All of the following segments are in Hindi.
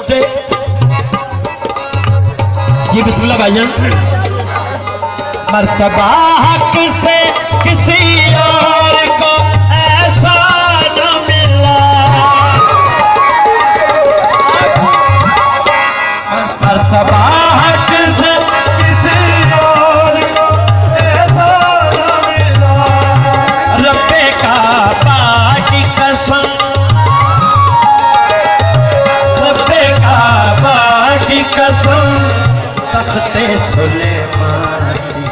उठे ये बिस्मिल्लाह मर्तबा हक से किसी और को ऐसा न मिला। मर्तबा हक से আমার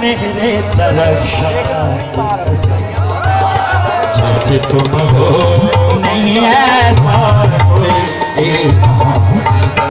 मेरे तरफ़ जैसे तुम हो नहीं ऐसा कोई